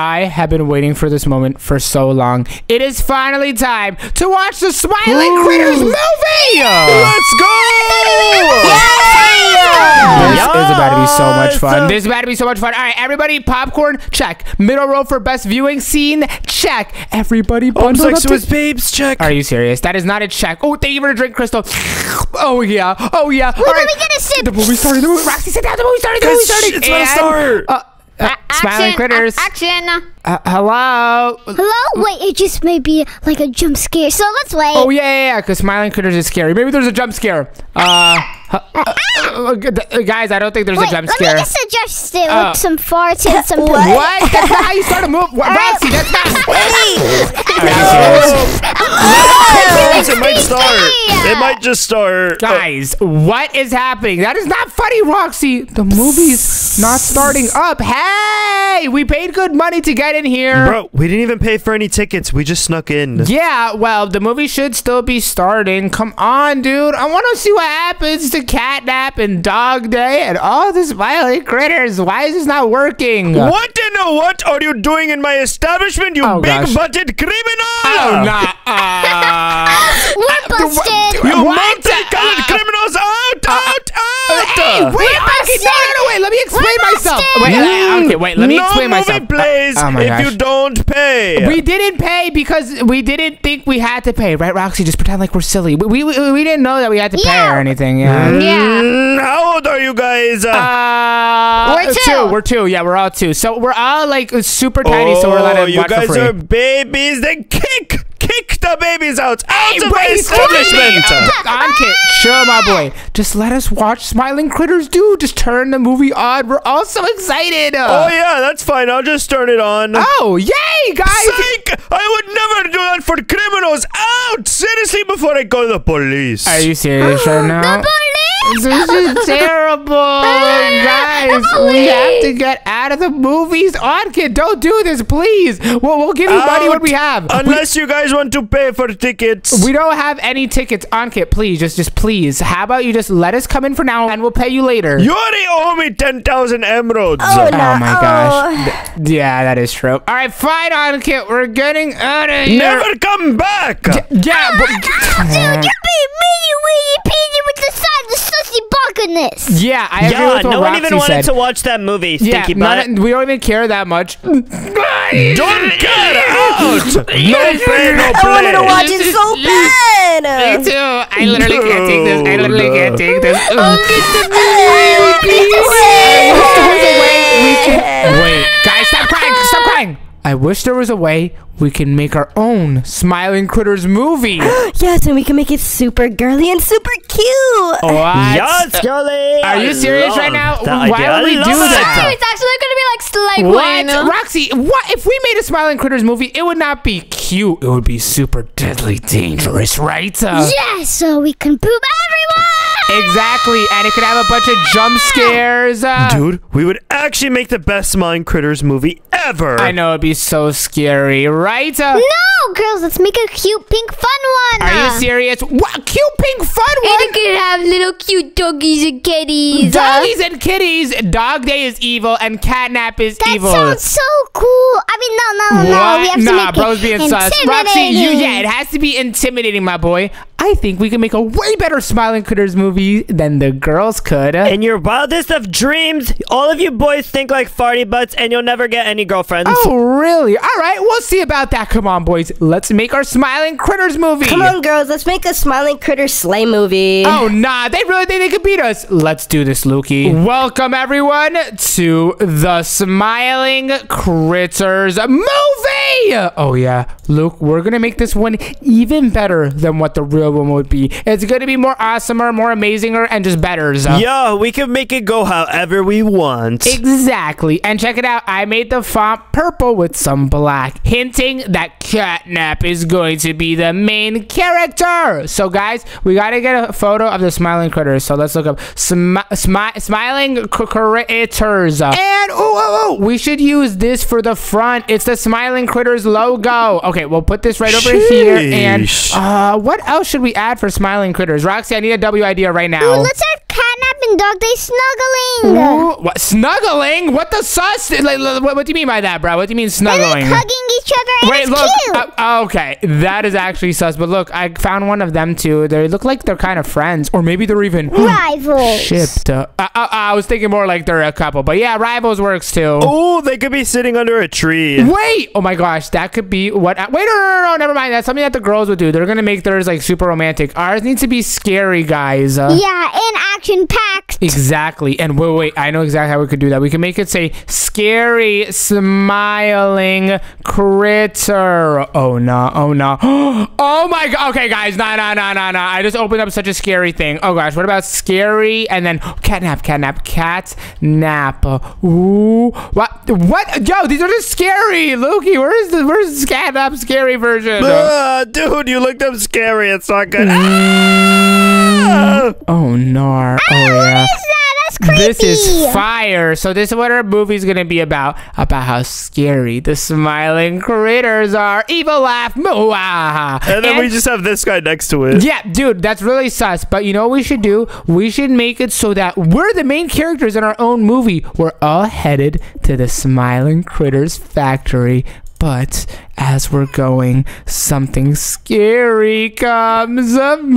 I have been waiting for this moment for so long. It is finally time to watch the Smiling Critters movie. Let's go! This is about to be so much fun. This is about to be so much fun. All right, everybody, popcorn, check. Middle row for best viewing scene, check. Everybody, Home bundle up to- babes, check. Are you serious? That is not a check. Oh, thank you for the drink, Crystal. Oh yeah. Oh yeah. All let right. me get a sip. The movie started. The movie. Roxy, sit down. The movie started. The movie Guys, started. it's about to start. Uh, uh, smiling critters. Action. Uh, hello. Hello? Wait, it just may be like a jump scare. So let's wait. Oh yeah, yeah, yeah. Because smiling critters is scary. Maybe there's a jump scare. Uh, uh, uh, uh, uh, guys, I don't think there's wait, a jump scare. let scare. me just suggest it with some farts and some What? what? That's not how you start a move. What, Roxy, that's not. Are you serious? Guys, it might start. It might just start. Guys, what is happening? That is not funny, Roxy. The movie's not starting up. Hey, we paid good money to get in here. Bro, we didn't even pay for any tickets. We just snuck in. Yeah, well, the movie should still be starting. Come on, dude. I want to see what happens to Catnap and Dog Day and all these smiling critters. Why is this not working? What in the what are you doing in my establishment, you Oh, big-butted criminal? Oh, nah. Uh, We're busted. You What? multicolored Uh, criminals out, out, out! Hey, wait, okay, no, no, no, wait, let me explain We're myself. busted. Wait, uh, okay, wait, let me no explain movie myself. plays Uh, oh my if gosh. you don't pay. We didn't pay because we didn't think we had to pay, right, Roxy? Just pretend like we're silly. We, we, we didn't know that we had to pay or anything. Yeah. Yeah. Mm, how old are you guys? Uh, We're two. We're two. Yeah, we're all two. So we're all like super tiny, so we're allowed oh, to you watch guys for free. are babies. Then kick, kick the babies out, out of my wait, establishment. I'm kid. Sure, my boy. Just let us watch Smiling Critters do. Just turn the movie on. We're all so excited. Oh yeah, that's fine. I'll just turn it on. Oh, yay, guys. Psych! I would never do that for criminals. Out! Seriously, before I call the police. Are you serious right now? This is terrible, guys. We have to get out of the movies. On, kid, don't do this, please. We'll, we'll give you money when we have. We- Unless you guys want to pay for tickets. We don't have any tickets on kit. Please, just just please. How about you just let us come in for now and we'll pay you later. you already owe me 10,000 emeralds. oh, oh my gosh. Th- yeah, that is true. All right, fine on kit. We're getting out of here. Never come back. Yeah, but, ah, Dude, you're being mean, weedy peedy with the side of the sussy buckiness. yeah, I agree Yeah, with what no one Roxy even wanted said. to watch that movie, yeah, Stinky none- we don't even care that much. Don't get out. no pay, no I wanted to play. watch it so bad! Me too. I literally can't take this. I literally can't take this. Oh, wait, guys, stop crying! Stop crying! I wish there was a way we can make our own Smiling Critters movie. Yes, and we can make it super girly and super cute. What? Yes, Jolly. Are you serious right now? Why idea. would we I do love that? it. It's actually gonna be like Slide What? Roxy, what if we made a Smiling Critters movie? It would not be cute. It would be super deadly dangerous, right? Uh, Yes, so we can poop everyone. Exactly, and it could have a bunch of jump scares. Uh, Dude, we would actually make the best Mind Critters movie ever. I know it'd be so scary, right? Uh, No, girls, let's make a cute pink fun one. Are you serious? What cute pink fun And one? it could have little cute doggies and kitties. Doggies and kitties. Dog Day is evil, and Catnap is That evil. sounds so cool. I mean, no, no, no. What? We have to nah, make bro's it being sus. Roxy, you intimidating. yeah, it has to be intimidating, my boy. I think we can make a way better Smiling Critters movie than the girls could. In your wildest of dreams, all of you boys think like farty butts, and you'll never get any girlfriends. Oh, really? All right, we'll see about that. Come on, boys. Let's make our Smiling Critters movie. Come on, girls, let's make a smiling critter slay movie. Oh, nah, they really think they could beat us. Let's do this, Lukey. Welcome, everyone, to the Smiling Critters movie. Oh, yeah. Luke, we're going to make this one even better than what the real one would be. It's going to be more awesomer, more amazinger, and just better. Yeah, we can make it go however we want. Exactly. And check it out. I made the font purple with some black, hinting that Catnap is going to be the main character. So, guys, we got to get a photo of the smiling critters. So, let's look up smi- smi- smiling critters. And, oh, oh, oh, we should use this for the front. It's the smiling critters logo. Okay, we'll put this right over here. And uh, what else should we add for smiling critters? Roxy, I need a W idea right now. Ooh, let's add catnap dog. They snuggling. Ooh, what, snuggling? What the sus? Like, like, what, what do you mean by that, bro? What do you mean snuggling? They're like snuggling? hugging each other, and Wait, it's look. cute. uh, okay, that is actually sus. But look, I found one of them too. They look like they're kind of friends, or maybe they're even Rivals. shipped. Uh, uh, uh, I was thinking more like they're a couple, but yeah, rivals works too. Oh, they could be sitting under a tree. Wait! Oh my gosh, that could be what? Wait, no, no, no, no, never mind. That's something that the girls would do. They're gonna make theirs like super romantic. Ours needs to be scary, guys. Uh, Yeah, and action packed. Exactly. And wait, wait, I know exactly how we could do that. We can make it say scary smiling critter. Oh no, oh no. Oh my god. Okay, guys, no, no, no, no, no. I just opened up such a scary thing. Oh gosh, what about scary and then catnap, catnap, cat nap. Ooh. What what yo, these are just scary. Lukey, where is the where's the catnap scary version? Ah, dude, you looked up scary. It's not good. Mm. Ah! Oh no. Oh yeah. What is that? That's creepy. This is fire. So this is what our movie's gonna be about. About how scary the smiling critters are. Evil laugh. Mwah. And then we just have this guy next to it. Yeah, dude, that's really sus. But you know what we should do? We should make it so that we're the main characters in our own movie. We're all headed to the Smiling Critters factory. But as we're going, something scary comes up.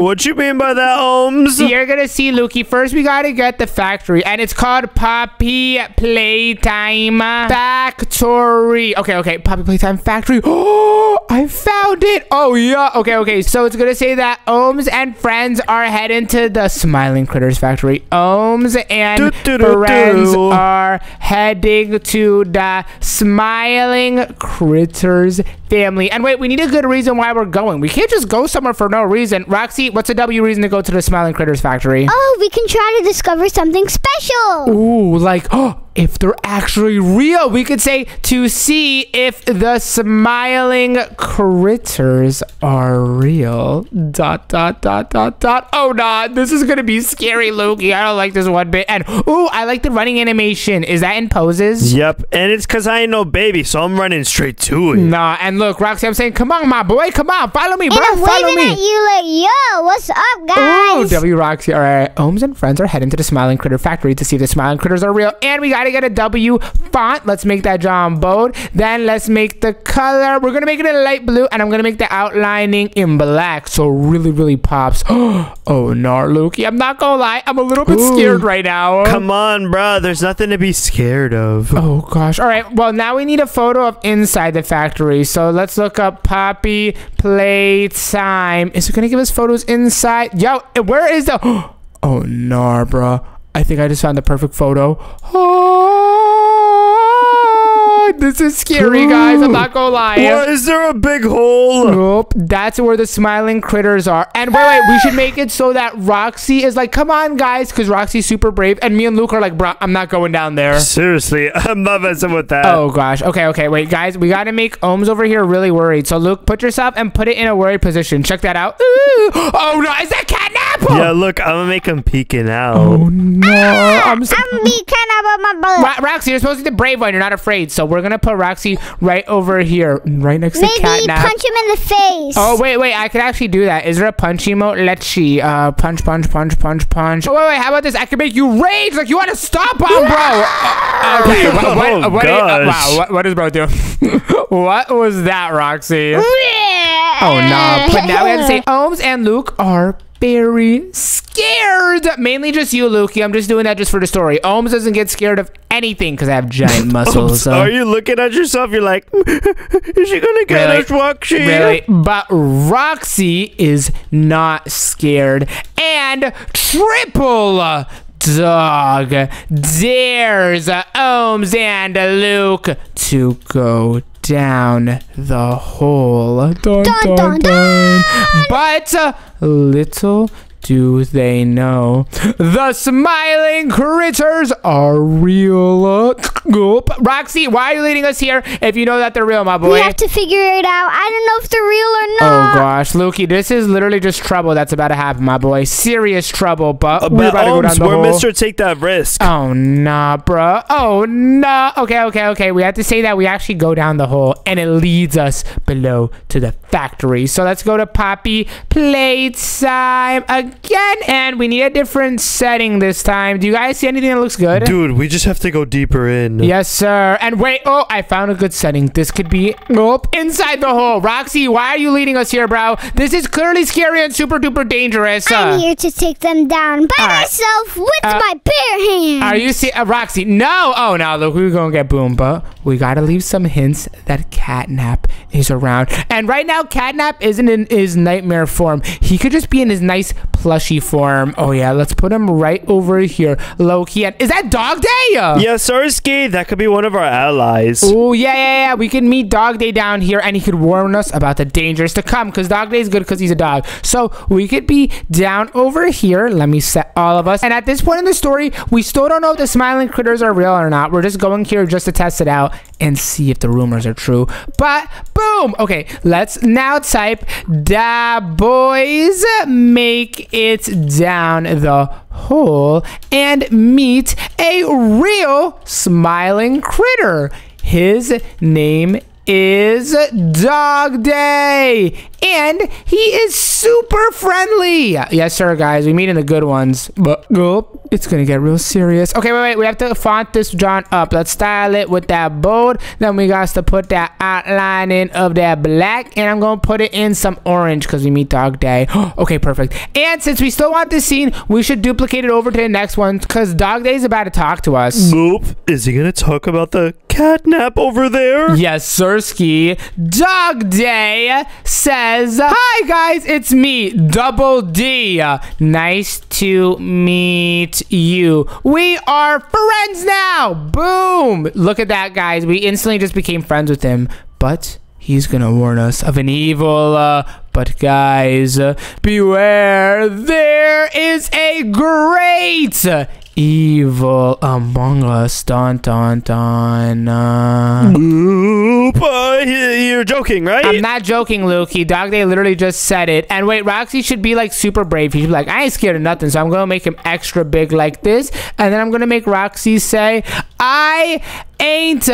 What you mean by that, Holmes? You're gonna see Lukey. First, we gotta get the factory, and it's called Poppy Playtime Factory. Okay, okay, Poppy Playtime Factory. Oh, I found it. Oh yeah. Okay, okay. So it's gonna say that Omz and friends are heading to the Smiling Critters Factory. Omz and Do-do-do-do. friends are heading to the Smiling Smiling critters family. And wait, we need a good reason why we're going. We can't just go somewhere for no reason. Roxy, what's a W reason to go to the Smiling Critters factory? Oh, we can try to discover something special. Ooh, like, oh, if they're actually real, we could say to see if the smiling critters are real. Dot, dot, dot, dot, dot. Oh, nah, this is gonna be scary, Lukey. I don't like this one bit. And, ooh, I like the running animation. Is that in poses? Yep, and it's because I ain't no baby, so I'm running straight to it. Nah, and look, Roxy, I'm saying, come on, my boy, come on, follow me, And bro, I'm follow waving me. at you like, yo, what's up, Ooh, guys? W Roxy. All right. Omz and friends are heading to the Smiling Critter Factory to see if the Smiling Critters are real. And we got to get a W font. Let's make that John Bold. Then let's make the color. We're going to make it a light blue. And I'm going to make the outlining in black. So it really, really pops. oh, no, Lukey. I'm not going to lie. I'm a little bit Ooh. scared right now. Come on, bruh. There's nothing to be scared of. Oh gosh. All right. Well, now we need a photo of inside the factory. So let's look up Poppy Playtime. Is it gonna give us photos inside? Yo, where is the? Oh bruh. I think I just found the perfect photo. Oh, this is scary, guys. I'm not gonna lie. What? Is there a big hole? Nope, that's where the smiling critters are. And wait, wait, we should make it so that Roxy is like, come on, guys, because Roxy's super brave, and me and Luke are like, bruh, I'm not going down there. Seriously, I'm not messing with that. Oh gosh. Okay, okay. Wait, guys, we gotta make Omz over here really worried. So Luke, put yourself and put it in a worried position. Check that out. Ooh. Oh no, is that catnap? Yeah, look, I'm gonna make him peeking out. Oh no. Ah, I'm so I'm be kind of my butt. Ro- Roxy, you're supposed to be the brave one. You're not afraid. So we're gonna put Roxy right over here, right next Maybe to catnap. punch him in the face. Oh wait, wait! I could actually do that. Is there a punch emote? Let's see. Uh, punch, punch, punch, punch, punch. Oh wait, wait! How about this? I can make you rage like you want to stop on, bro. Uh, okay. What? What? Oh, what, are you- uh, wow. What, what is bro doing? what was that, Roxy? Oh no! But now we have to say Omz and Luke are very scared. Mainly just you, Lukey. I'm just doing that just for the story. Omz doesn't get scared of anything because I have giant muscles. so- Are you looking at yourself? You're like, is she gonna get Really? us, Roxy? Really? But Roxy is not scared. And triple dog dares Omz and Luke to go down the hole. Dun, Dun, dun, dun. But uh, little do they know the smiling critters are real. Uh, Oop. Roxy, why are you leading us here if you know that they're real, my boy? We have to figure it out. I don't know if they're real or not. Oh gosh, Lukey, this is literally just trouble that's about to happen, my boy. Serious trouble, but Uh, we're but about to go down the we're hole. Mr. Take That Risk. Oh nah, bruh. Oh nah. Okay, okay, okay. We have to say that we actually go down the hole and it leads us below to the factory. So let's go to Poppy Playtime again. again, and we need a different setting this time. Do you guys see anything that looks good? Dude, we just have to go deeper in. Yes, sir. And wait, oh, I found a good setting. This could be nope inside the hole. Roxy, why are you leading us here, bro? This is clearly scary and super duper dangerous. I'm Uh, here to take them down by all right. myself with Uh, my bare hands. Are you see uh, Roxy? No. Oh no, look, we're gonna get boom, but we gotta leave some hints that Catnap is around. And right now, Catnap isn't in his nightmare form. He could just be in his nice plushy form. Oh yeah, let's put him right over here, low key. And- Is that Dog Day? Yeah, That could be one of our allies. Oh yeah, yeah, yeah. We can meet Dog Day down here, and he could warn us about the dangers to come. Cause Dog Day is good because he's a dog. So we could be down over here. Let me set all of us. And at this point in the story, we still don't know if the smiling critters are real or not. We're just going here just to test it out and see if the rumors are true. But boom. Okay, let's now type da boys make it down the hole and meet a real smiling critter. His name is Dog Day, and he is super friendly. Yes, sir, guys. We meet in the good ones, but oh, it's gonna get real serious. Okay, wait, wait. We have to font this John up. Let's style it with that bold. Then we got to put that outlining of that black, and I'm gonna put it in some orange because we meet Dog Day. okay, perfect. And since we still want this scene, we should duplicate it over to the next one because Dog Day is about to talk to us. Nope. Is he gonna talk about the catnap over there? Yes, Sirski. Dog Day says, Hi guys, it's me, Double D. Nice to meet you. We are friends now. Boom. Look at that, guys. We instantly just became friends with him. But he's gonna warn us of an evil, uh, but guys, beware. There is a great evil among us. Dun dun dun. Uh. Oop, uh, you're joking, right? I'm not joking, Lukey. Dog Day literally just said it. And wait, Roxy should be like super brave. He should be like, I ain't scared of nothing. So I'm gonna make him extra big like this. And then I'm gonna make Roxy say, I ain't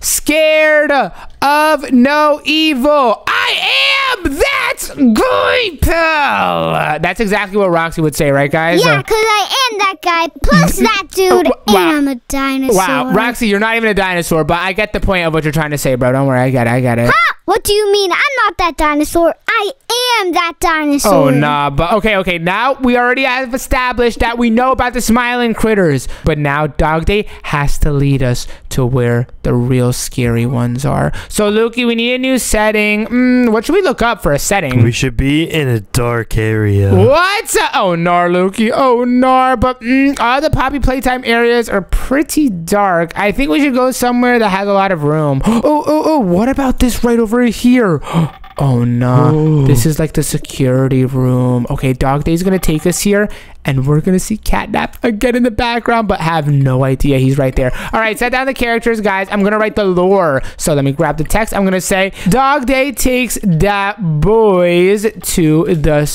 scared of no evil. I am that guy pal. That's exactly what Roxy would say, right, guys? yeah, because I am that guy, plus that dude, wow. and I'm a dinosaur. wow, Roxy, you're not even a dinosaur, but I get the point of what you're trying to say, bro. Don't worry, I get it. I get it. What do you mean? I'm not that dinosaur. I am that dinosaur. Oh nah, but okay, okay. Now we already have established that we know about the smiling critters, but now Dog Day has to lead us to where the real scary ones are. So Lukey, we need a new setting. Mm, what should we look up for a setting? we should be in a dark area. What? Oh, nar, Lukey. Oh, nar. But mm, all the Poppy Playtime areas are pretty dark. I think we should go somewhere that has a lot of room. Oh, oh, oh. What about this right over here? Oh, no. This is like the security room. Okay, Dog Day's going to take us here, and we're going to see Catnap again in the background, but have no idea he's right there. All right, set down the characters, guys. I'm going to write the lore. So let me grab the text. I'm going to say, Dog Day takes that boys to the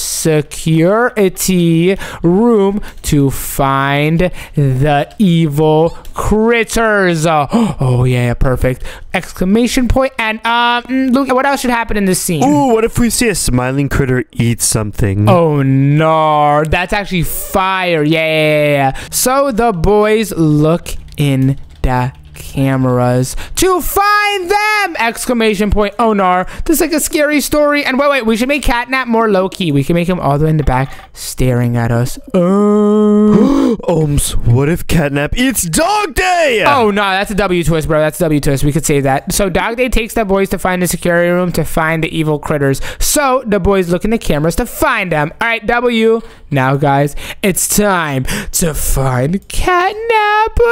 security room to find the evil critters. Oh, yeah, perfect. Exclamation point. And, um, Luke, what else should happen in this scene? Ooh, what if we see a smiling critter eat something? Oh no, that's actually fire. Yeah. So the boys look in the cameras to find them! Exclamation point. Onar. this is like a scary story. And wait, wait, we should make Catnap more low key. We can make him all the way in the back staring at us. Uh, Omz, what if catnap It's dog day? Oh no, that's a W twist, bro. That's a W twist. We could save that. So Dog Day takes the boys to find the security room to find the evil critters. So the boys look in the cameras to find them. All right, W. Now, guys, it's time to find Catnap.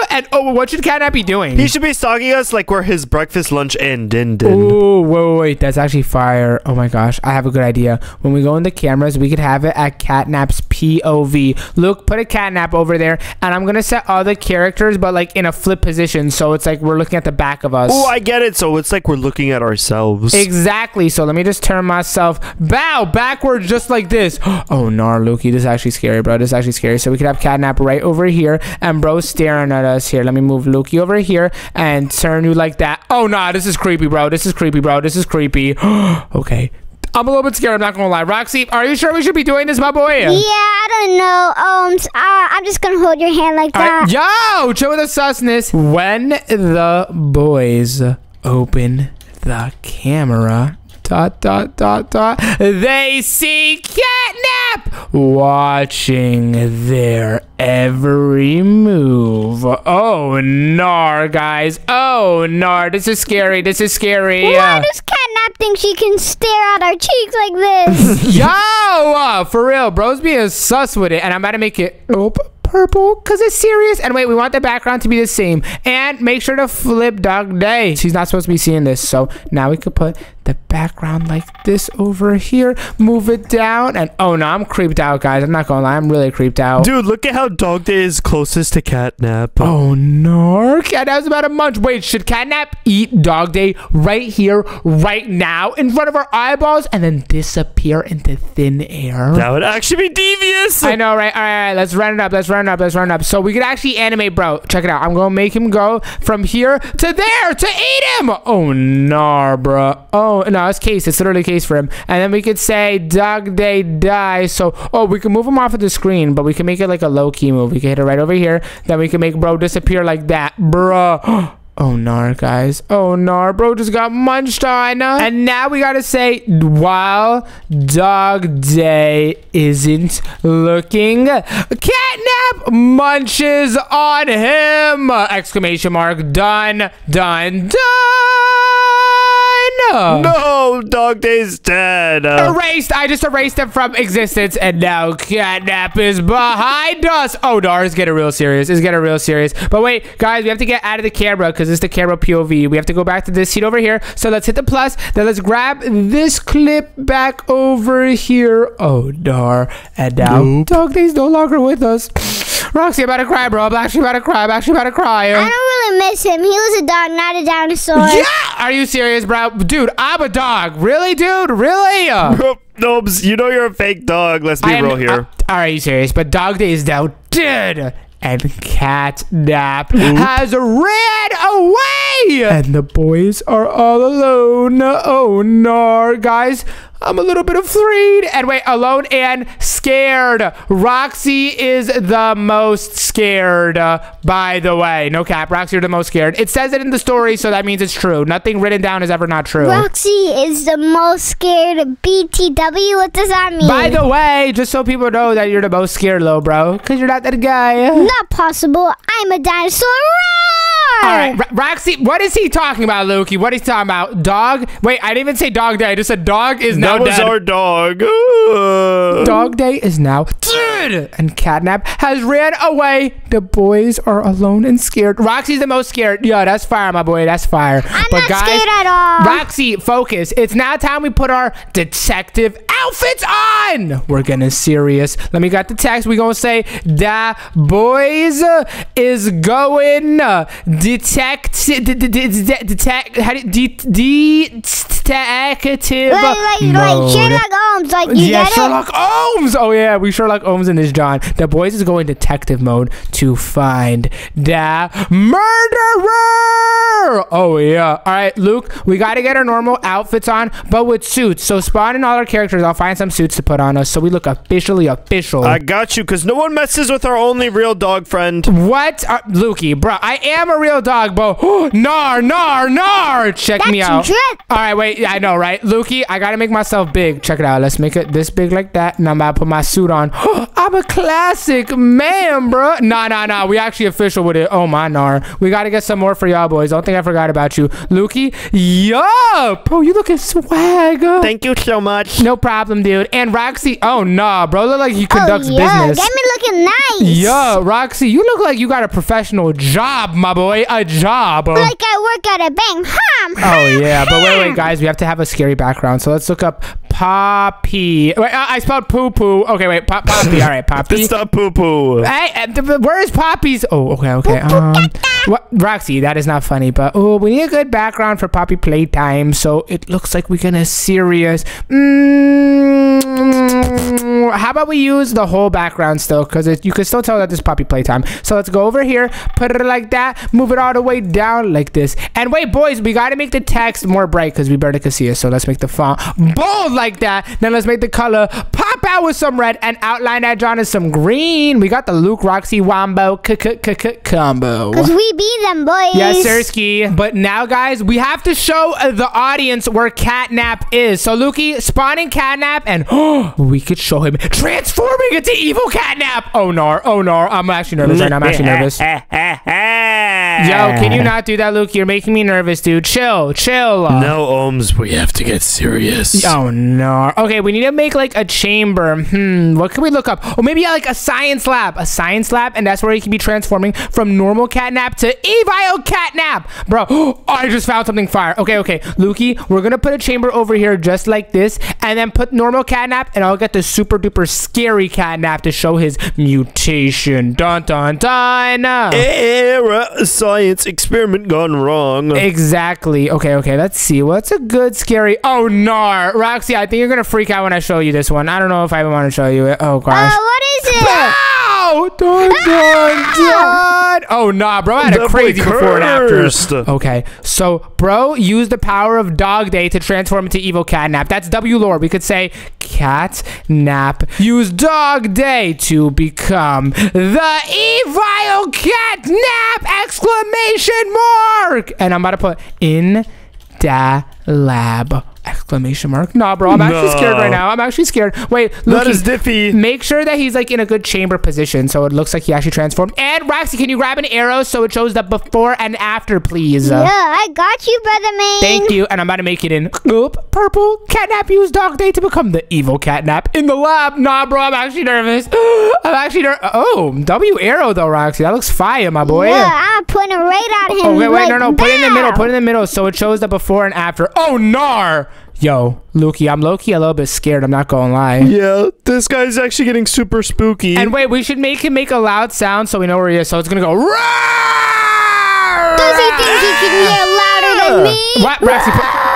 And oh, what should Catnap be doing? He should be stalking us like we're his breakfast, lunch, and din din. Ooh, wait, wait, wait. That's actually fire. Oh my gosh. I have a good idea. When we go in the cameras, we could have it at Catnap's POV. Luke, put a Catnap over there. And I'm going to set all the characters, but like in a flip position. So it's like we're looking at the back of us. Oh, I get it. So it's like we're looking at ourselves. Exactly. So let me just turn myself bow backwards just like this. Oh no, Lukey, this is actually scary, bro. This is actually scary. So we could have Catnap right over here and bro staring at us here. Let me move Lukey over here and turn you like that. Oh no, this is creepy, bro. This is creepy, bro. This is creepy. okay. I'm a little bit scared. I'm not gonna lie. Roxy, are you sure we should be doing this, my boy? Yeah, I don't know. Um, uh, I'm just gonna hold your hand like All that. right, yo, chill with the susness. When the boys open the camera, dot dot dot dot, they see Catnap watching their every move. Oh, nar, guys. Oh, nar. This is scary. This is scary. Why does Catnap think she can stare at our cheeks like this? Yo, uh, for real, bros being sus with it, and I'm about to make it oop, purple because it's serious. And wait, we want the background to be the same, and make sure to flip Dog Day. She's not supposed to be seeing this, so now we could put the background like this over here, move it down, and oh no, I'm creeped out, guys. I'm not gonna lie, I'm really creeped out. Dude, look at how Dog Day is closest to Catnap. Oh no, Catnap's about a munch. Wait, should Catnap eat Dog Day right here, right now, in front of our eyeballs, and then disappear into thin air? That would actually be devious. I know, right? All right, all right, let's run it up. Let's run it up. Let's run it up. So we could actually animate, bro. Check it out. I'm gonna make him go from here to there to eat him. Oh nah, bro. Oh Oh, no, it's case. It's literally case for him. And then we could say Dog Day die. So oh, we can move him off of the screen, but we can make it like a low key move. We can hit it right over here. Then we can make bro disappear like that, bro. Oh, Nar, guys. Oh, Nar, bro just got munched on. And now we gotta say, while Dog Day isn't looking, Catnap munches on him! Exclamation mark. Done, done, done! No, Dog Day's dead. Erased. I just erased him from existence, and now Catnap is behind us. Oh, Dar is getting real serious. It's getting real serious. But wait, guys, we have to get out of the camera because it's the camera POV. We have to go back to this seat over here. So let's hit the plus. Then let's grab this clip back over here. Oh, Dar. And now Nope. Dog Day's no longer with us. Roxy, I'm about to cry, bro. I'm actually about to cry. I'm actually about to cry. I don't really miss him. He was a dog, not a dinosaur. Yeah! Are you serious, bro? Dude, I'm a dog. Really, dude? Really? Nope, Nobes, you know you're a fake dog. Let's be I am- real here. uh, all right, you serious? But Dog Day is now dead. And Catnap has ran away. And the boys are all alone. Oh, no, guys. I'm a little bit afraid. And wait, alone and scared. Roxy is the most scared, uh, by the way. No cap. Roxy, you're the most scared. It says it in the story, so that means it's true. Nothing written down is ever not true. Roxy is the most scared BTW. What does that mean? By the way, just so people know that you're the most scared, little bro, because you're not that guy. not possible. I'm a dinosaur. Roar! All right, Ro- Roxy, what is he talking about, Lukey? What is he talking about? Dog? Wait, I didn't even say dog day. I just said dog is now that was dead. our dog. Dog day is now dead, and Catnap has ran away. The boys are alone and scared. Roxy's the most scared. Yeah, that's fire, my boy. That's fire. I'm not scared at all. Roxy, focus. It's now time we put our detective outfits on. We're gonna serious. Let me get the text. We gonna say the boys is going uh, detect de- de- de- de- detect how do- detective Like, like, like mode. Sherlock Holmes. Like, you Yeah, get it? Sherlock Holmes. Oh yeah, we Sherlock Holmes in this John. The boys is going detective mode to find the murderer. Oh yeah. All right, Luke, we got to get our normal outfits on, but with suits. So spawn in all our characters. I'll find some suits to put on us so we look officially official. I got you, because no one messes with our only real dog friend. what, uh, Lukey, bro? I am a real dog, bro. nar, nar, nar. Check me That's out. drip. All right, wait. Yeah, I know, right? Lukey, I gotta make myself big. Check it out. Let's make it this big like that, and I'm about to put my suit on. I'm a classic man, bro. Nah, nah, nah. We actually official with it. Oh my nar. We gotta get some more for y'all boys. Don't think I forgot about you, Lukey. Yo, oh, bro, you looking swag. Thank you so much. no problem, dude. And Roxy. Oh nah, bro. Look like he conducts oh, yeah. business. Get me looking nice. Yo, Roxy, you look like you got a professional job, my boy. A job. Like I work at a bank. Hum, Oh yeah, but wait, wait, guys, we have to have a scary background. So let's look up Poppy. Wait, I I spelled poo poo. Okay, wait, Pop Poppy. All right, Poppy. It's not poo poo. Hey, uh, th- th- where is Poppy's? Oh, okay, okay. Um, what, Roxy, that is not funny, but oh, we need a good background for Poppy playtime. So it looks like we're gonna serious. Mm, how about we use the whole background still? Because you can still tell that this Poppy playtime. So let's go over here, put it like that, move it all the way down like this. And wait, boys, we gotta make the text more bright because we barely can see it. So let's make the font bold like like that. Then let's make the color pop out with some red and outline that John as some green. We got the Luke Roxy Wombo c- c- c- c- combo. Cause we beat them, boys. Yes, Sirski. But now, guys, we have to show uh, the audience where Catnap is. So, Lukey, spawning Catnap, and we could show him transforming into evil Catnap. Oh, no. Oh, no. I'm actually nervous right now. I'm actually nervous. Yo, can you not do that, Luke? You're making me nervous, dude. Chill, chill. No, Omz, we have to get serious. Oh no. Okay, we need to make like a chamber. Hmm, what can we look up? Oh, maybe yeah, like a science lab. A science lab, and that's where he can be transforming from normal catnap to evil catnap. Bro, I just found something fire. Okay, okay. Lukey, we're gonna put a chamber over here just like this, and then put normal catnap, and I'll get the super duper scary catnap to show his mutation. Dun dun dun. Error. Science experiment gone wrong. Exactly. Okay, okay. Let's see. What's a good scary? Oh, nar. Roxy, I think you're gonna freak out when I show you this one. I don't know if I want to show you it. Oh Uh, gosh. what is it? Ow! Dun, dun, dun. Oh nah, bro. I had a That boy crazy before and after. Okay, so bro used the power of Dog Day to transform into evil Catnap. That's W lore. We could say Catnap use Dog Day to become the evil Catnap! Exclamation mark! And I'm about to put in da lab exclamation mark. Nah, bro. I'm actually No. scared right now. I'm actually scared. Wait, That Lukey, is diffy. Make sure that he's like in a good chamber position so it looks like he actually transformed. And Roxy, can you grab an arrow so it shows the before and after, please? Yeah, I got you, brother man. Thank you. And I'm about to make it in oop, purple. Catnap used Dog Day to become the evil catnap in the lab. Nah, bro, I'm actually nervous. I'm actually nervous. Oh, W arrow though, Roxy. That looks fire, my boy. Yeah, I'm putting it right at oh, him. Oh, wait, wait, like, no, no. Put it in the middle. Put it in the middle so it shows the before and after. Oh, nar. Yo, Lukey, I'm Loki a little bit scared. I'm not gonna lie. Yeah, this guy's actually getting super spooky. And wait, we should make him make a loud sound so we know where he is. So it's gonna go. Roar! Does he think he can yell louder than me? What, Roxy?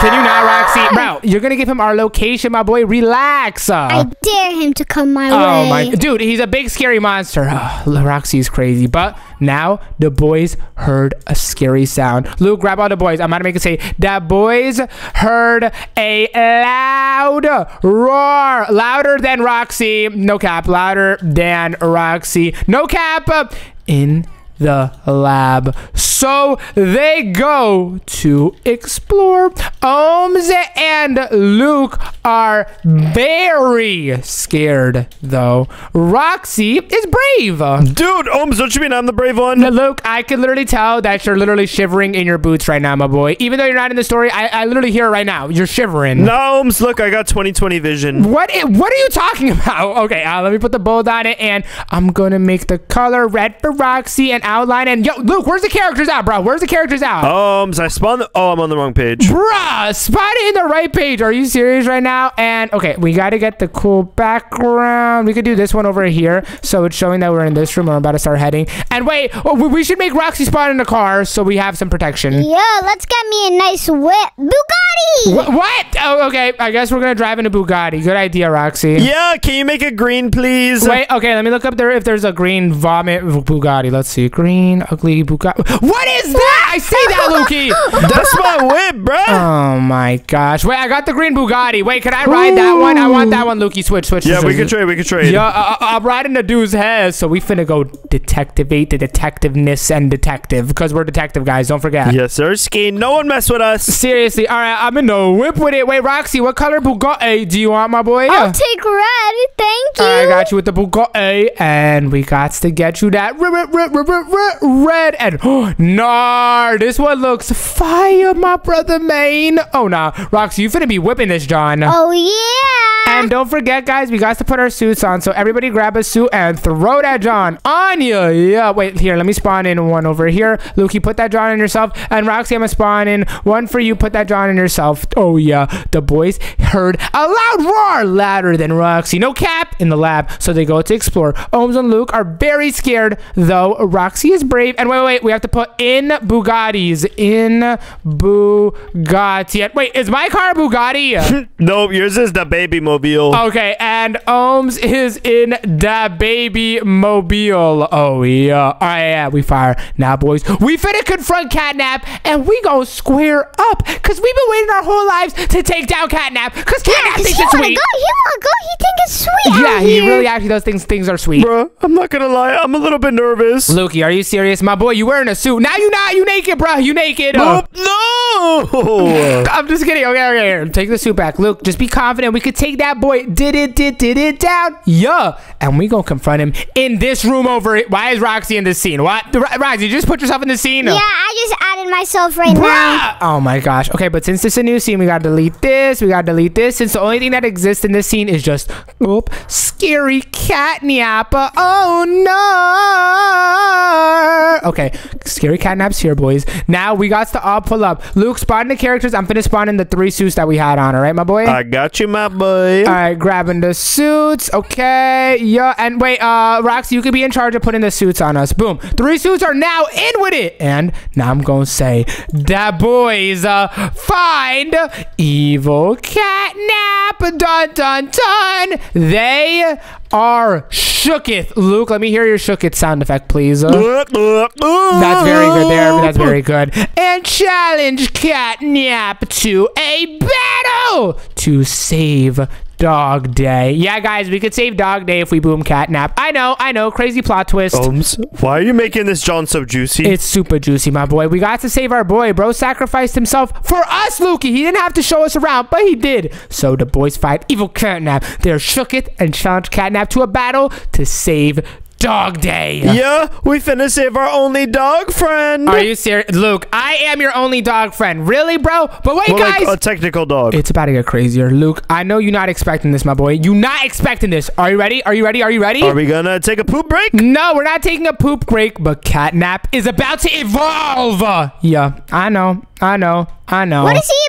Can you not, Roxy? Bro, you're gonna give him our location, my boy. Relax. Uh, I dare him to come my oh way. Oh my, dude, he's a big scary monster. Oh, Roxy's crazy, but now the boys heard a scary sound. Luke, grab all the boys. I'm gonna make it say the boys heard a loud roar, louder than Roxy. No cap, louder than Roxy. No cap. uh, In the lab. So they go to explore. Omz and Luke are very scared, though. Roxy is brave. Dude, Omz, don't you mean I'm the brave one? Now, Luke, I can literally tell that you're literally shivering in your boots right now, my boy. Even though you're not in the story, I, I literally hear it right now. You're shivering. No, Omz, look, I got 2020 vision. What? i- What are you talking about? Okay, uh, let me put the bold on it, and I'm gonna make the color red for Roxy and outline. And yo, Luke, where's the characters out, bro? Where's the characters out? Um, Omz, I spawned. The- oh, I'm on the wrong page. Bruh, spot it in the right page. Are you serious right now? And okay, we gotta get the cool background. We could do this one over here, so it's showing that we're in this room. We're about to start heading. And wait, oh, we- we should make Roxy spawn in the car so we have some protection. Yeah, let's get me a nice whip. Bugatti! Wh- What? Oh, okay. I guess we're gonna drive in a Bugatti. Good idea, Roxy. Yeah, can you make it green, please? Wait, okay, let me look up there if there's a green vomit Bugatti. Let's see. Green, ugly Bugatti. What is that? I see that, Lukey. That's my whip, bro. Oh my gosh. Wait, I got the green Bugatti. Wait, can I ride that one? I want that one, Lukey. Switch, switch. yeah, switch, we switch. can trade. We can trade. Yeah, I, I- I'm riding the dude's head, so we finna go detectivate the detectiveness and detective because we're detective guys. Don't forget. Yes, sir. Ski. No one mess with us. Seriously, all right, I'm in the whip with it. Wait, Roxy, what color Bugatti do you want, my boy? I'll take red. Thank you. All right, I got you with the Bugatti, and we got to get you that red, and oh, nar. This one looks fire, my brother, Maine. Oh, nah, Roxy, you finna be whipping this, John. Oh, yeah. And don't forget, guys, we got to put our suits on. So everybody grab a suit and throw that John on you. Yeah, wait, here, let me spawn in one over here. Lukey, put that John on yourself. And Roxy, I'm gonna spawn in one for you. Put that John on yourself. Oh, yeah. The boys heard a loud roar, louder than Roxy. No cap in the lab. So they go to explore. Omz and Luke are very scared, though. Roxy is brave. And wait, wait, wait. We have to put in Bugattis. In Bugatti. Wait, is my car a Bugatti? Nope, yours is the baby mobile. mobile. Okay, and Omz is in the baby mobile. Oh yeah. All right, yeah, we fire. Now, boys, we finna confront Catnap, and we gonna square up, cause we've been waiting our whole lives to take down Catnap, cause Catnap He thinks wanna it's go. sweet. He wanna go. He think it's sweet Yeah, out he here. really actually does things. Things are sweet. Bruh, I'm not gonna lie, I'm a little bit nervous. Lukey, are you serious, my boy? You wearing a suit? Now you not. You naked, bro. You naked. Oh, no! I'm just kidding. Okay, okay, here. Take the suit back. Luke, just be confident. We could take that boy. Did it, did, it did it down. Yeah. And we gonna confront him in this room over it. Why is Roxy in this scene? What? Roxy, you just put yourself in the scene? Yeah, I just added myself right now. Oh my gosh. Okay, but since this is a new scene, we gotta delete this. We gotta delete this. Since the only thing that exists in this scene is just, oop, scary catnap. Oh no. Okay, scary catnap's here, boys. Now we got to all pull up. Luke, spawn the characters. I'm finna spawn in the three suits that we had on. All right, my boy. I got you, my boy. all right, grabbing the suits. Okay, yeah, and wait, uh, Rox, you could be in charge of putting the suits on us. Boom, three suits are now in with it. And now I'm gonna say that boys uh find evil catnap. Dun dun dun. They are shooketh. Luke, let me hear your shooketh sound effect, please. Uh, that's very good there. That's very good. And challenge Catnap to a battle to save Dog Day. Yeah, guys, we could save Dog Day if we boom Catnap. I know, I know, crazy plot twist. Omz, why are you making this John so juicy? It's super juicy, my boy. We got to save our boy. Bro sacrificed himself for us, Lukey. He didn't have to show us around, but he did. So the boys fight evil Catnap. They're shooketh and challenge Catnap to a battle to save Dog Day. yeah, we finna save our only dog friend. Are you serious? Luke, I am your only dog friend. Really, bro? But wait, Well, guys. like a technical dog. it's about to get crazier. Luke, I know you're not expecting this, my boy. You're not expecting this. Are you ready? Are you ready? Are you ready? Are we gonna take a poop break? no, we're not taking a poop break, but Catnap is about to evolve. Yeah, I know. I know. I know. What is he about to turn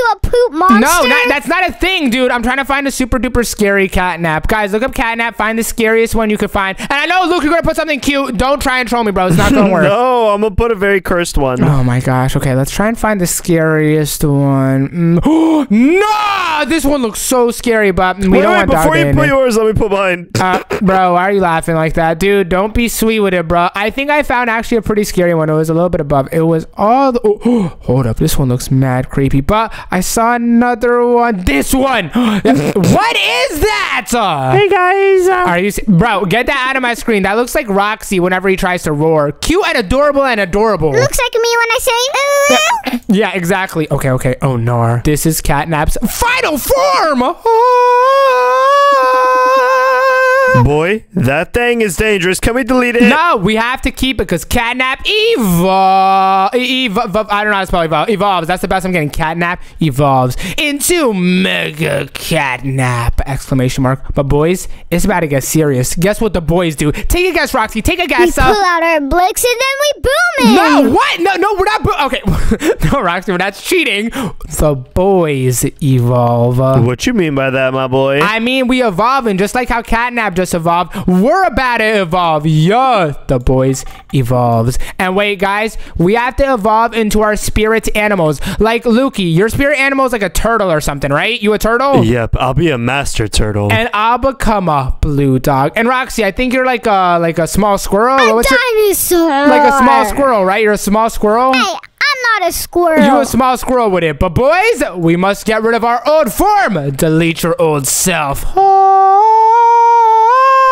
into a poop monster? no, not, that's not a thing, dude. I'm trying to find a super duper scary catnap. Guys, look up catnap. Find the scariest one you could find. And I know, Luke, you're gonna put something cute. Don't try and troll me, bro. It's not gonna work. No, I'm gonna put a very cursed one. Oh my gosh. Okay, let's try and find the scariest one. Mm. no! This one looks so scary, but we wait, don't wait, want before you put it. yours, let me put mine. Uh, bro, why are you laughing like that? Dude, don't be sweet with it, bro. I think I found actually a pretty scary one. It was a little bit above. It was all the. Oh, hold up. This one looks mad creepy. But I saw another one. This one. what is that? Uh, Hey guys. Uh, are you. Bro, get that out of my screen. That looks like Roxy whenever he tries to roar. Cute and adorable and adorable. Looks like me when I say. "Uh." Yeah, exactly. Okay, okay. Oh, Nar. This is Catnap's final form. Boy, that thing is dangerous. Can we delete it? No, we have to keep it because Catnap evol- ev- ev- I don't know how to spell evolve. Evolves. That's the best I'm getting. Catnap evolves into Mega Catnap! Exclamation mark. But boys, it's about to get serious. Guess what the boys do? Take a guess, Roxy. Take a guess. We guess. pull Uh, out our blicks and then we boom it. no, what? No, no, we're not. Okay, no, Roxy, we're not cheating. The boys evolve. Uh, What you mean by that, my boy? I mean, we evolving just like how Catnap just evolved. We're about to evolve. Yeah, the boys evolves. And wait, guys, we have to evolve into our spirit animals. Like Lukey, your spirit animal is like a turtle or something, right? You a turtle? yep, I'll be a master turtle. And I'll become a blue dog. And Roxy, I think you're like a like a small squirrel. What's your- Dinosaur. like a small squirrel, right? You're a small squirrel. Hey, I'm not a squirrel. You a small squirrel with it. But boys, we must get rid of our old form. Delete your old self.